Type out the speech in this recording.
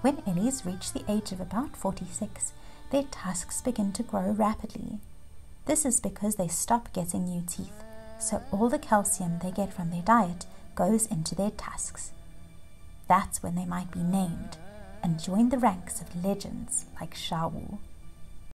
When Ellies reach the age of about 46, their tusks begin to grow rapidly. This is because they stop getting new teeth, so all the calcium they get from their diet goes into their tusks. That's when they might be named and join the ranks of legends like Shawu.